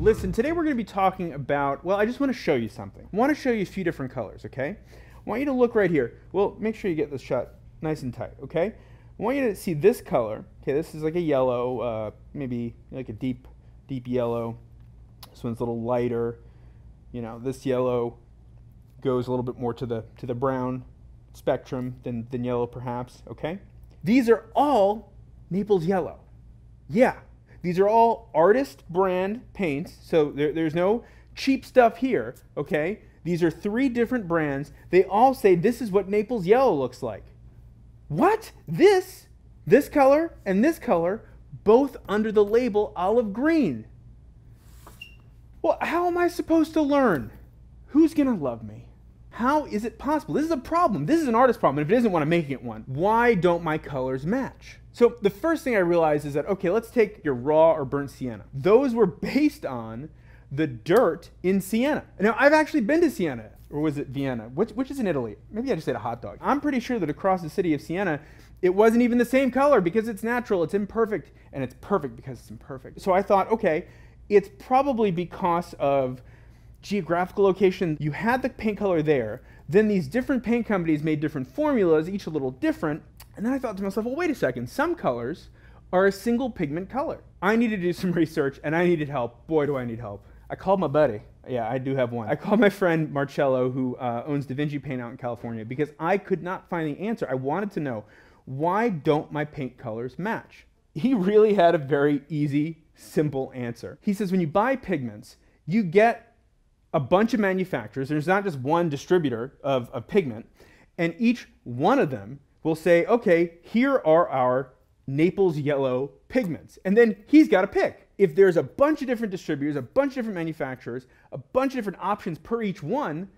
Listen, today we're going to be talking about, well, I just want to show you something. I want to show you a few different colors, okay? I want you to look right here. Well, make sure you get this shot nice and tight, okay? I want you to see this color. Okay, this is like a yellow, uh, maybe like a deep, deep yellow. This one's a little lighter. You know, this yellow goes a little bit more to the to the brown spectrum than, than yellow perhaps, okay? These are all Naples yellow. Yeah, these are all artist brand paints, so there, there's no cheap stuff here, okay? These are three different brands. They all say this is what Naples yellow looks like. What? This, this color, and this color, both under the label olive green. Well, how am I supposed to learn? Who's to love me? How is it possible? This is a problem. This is an artist problem. And if it isn't one, I'm making it one. Why don't my colors match? So the first thing I realized is that, okay, let's take your raw or burnt sienna. Those were based on the dirt in Siena. Now, I've actually been to Siena, or was it Vienna? Which, which is in Italy? Maybe I just ate a hot dog. I'm pretty sure that across the city of Siena, it wasn't even the same color because it's natural, it's imperfect, and it's perfect because it's imperfect. So I thought, okay, it's probably because of geographical location. You had the paint color there, then these different paint companies made different formulas, each a little different, and then I thought to myself, well, wait a second, some colors are a single pigment color. I needed to do some research and I needed help. Boy, do I need help. I called my buddy. Yeah, I do have one. I called my friend Marcello, who uh, owns Da Vinci Paint out in California, because I could not find the answer. I wanted to know why don't my paint colors match? He really had a very easy, simple answer. He says when you buy pigments, you get a bunch of manufacturers. There's not just one distributor of, of pigment, and each one of them will say, okay, here are our Naples yellow pigments. And then he's got to pick. If there's a bunch of different distributors, a bunch of different manufacturers, a bunch of different options per each one,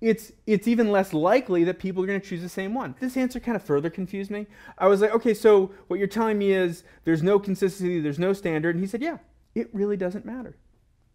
it's it's even less likely that people are going to choose the same one. This answer kind of further confused me. I was like, okay, so what you're telling me is there's no consistency, there's no standard, and he said, yeah, it really doesn't matter.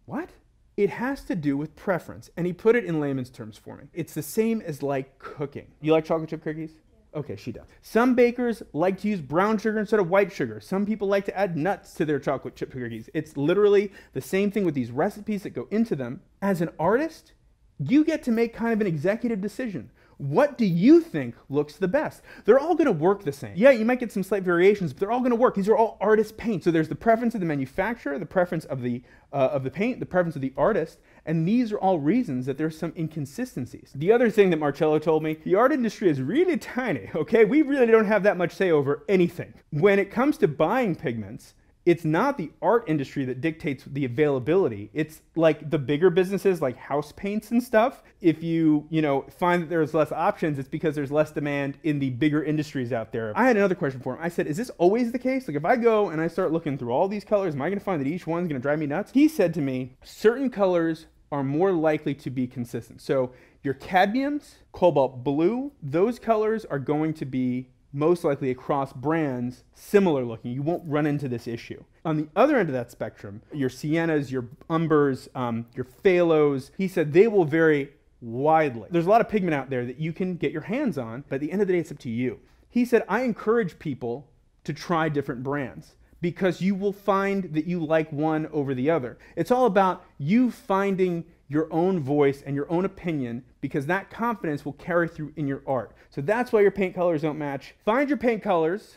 What? It has to do with preference, and he put it in layman's terms for me. It's the same as like cooking. You like chocolate chip cookies? Okay, she does. Some bakers like to use brown sugar instead of white sugar. Some people like to add nuts to their chocolate chip cookies. It's literally the same thing with these recipes that go into them. As an artist, you get to make kind of an executive decision. What do you think looks the best? They're all going to work the same. Yeah, you might get some slight variations, but they're all going to work. These are all artist paints. So there's the preference of the manufacturer, the preference of the uh, of the paint, the preference of the artist, and these are all reasons that there's some inconsistencies. The other thing that Marcello told me, the art industry is really tiny. Okay, we really don't have that much say over anything. When it comes to buying pigments, it's not the art industry that dictates the availability. It's like the bigger businesses like house paints and stuff. If you, you know, find that there's less options, it's because there's less demand in the bigger industries out there. I had another question for him. I said, is this always the case? Like if I go and I start looking through all these colors, am I going to find that each one's going to drive me nuts? He said to me, certain colors are more likely to be consistent. So your cadmiums, cobalt blue, those colors are going to be most likely across brands similar looking. You won't run into this issue. On the other end of that spectrum, your siennas, your umbers, um, your phthalos, he said they will vary widely. There's a lot of pigment out there that you can get your hands on, but at the end of the day, it's up to you. He said, I encourage people to try different brands because you will find that you like one over the other. It's all about you finding your own voice and your own opinion because that confidence will carry through in your art. So that's why your paint colors don't match. Find your paint colors.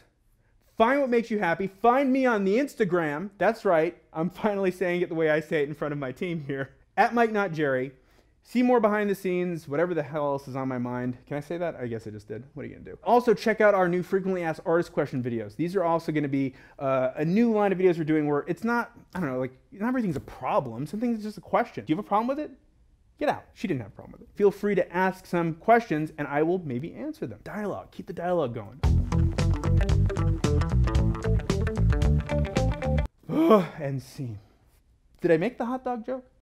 Find what makes you happy. Find me on the Instagram. That's right. I'm finally saying it the way I say it in front of my team here. At Mike Not Jerry. See more behind the scenes, whatever the hell else is on my mind. Can I say that? I guess I just did. What are you to do? Also, check out our new frequently asked artist question videos. These are also to be uh, a new line of videos we're doing where it's not, I don't know, like, not everything's a problem. Something's just a question. Do you have a problem with it? Get out. She didn't have a problem with it. Feel free to ask some questions and I will maybe answer them. Dialogue. Keep the dialogue going. and scene. Did I make the hot dog joke?